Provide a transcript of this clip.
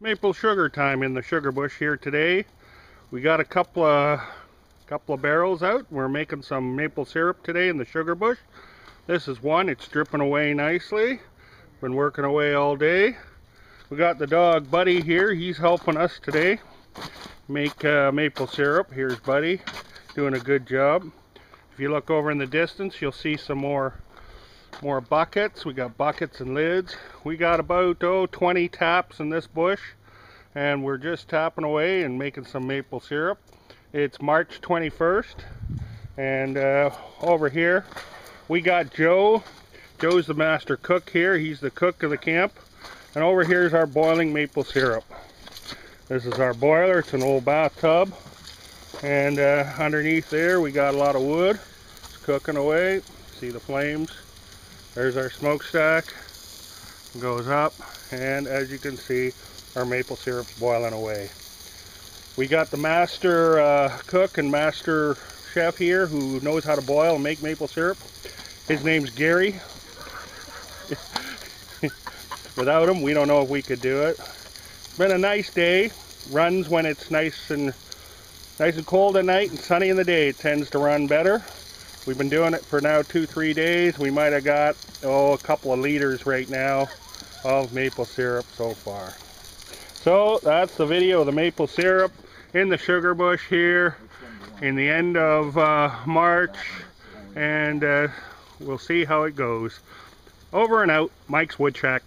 maple sugar time in the sugar bush here today. We got a couple of couple of barrels out. We're making some maple syrup today in the sugar bush. This is one. It's dripping away nicely. Been working away all day. We got the dog Buddy here. He's helping us today make uh, maple syrup. Here's Buddy doing a good job. If you look over in the distance, you'll see some more more buckets. We got buckets and lids. We got about oh 20 taps in this bush and we're just tapping away and making some maple syrup. It's March 21st and uh, over here we got Joe. Joe's the master cook here. He's the cook of the camp. And over here is our boiling maple syrup. This is our boiler. It's an old bathtub. And uh, underneath there we got a lot of wood. It's cooking away. See the flames. There's our smokestack. Goes up, and as you can see, our maple syrup's boiling away. We got the master uh, cook and master chef here who knows how to boil and make maple syrup. His name's Gary. Without him, we don't know if we could do it. It's been a nice day. Runs when it's nice and nice and cold at night and sunny in the day. It tends to run better. We've been doing it for now two, three days. We might have got, oh, a couple of liters right now of maple syrup so far. So that's the video of the maple syrup in the sugar bush here in the end of uh, March and uh, we'll see how it goes. Over and out, Mike's Wood Shack.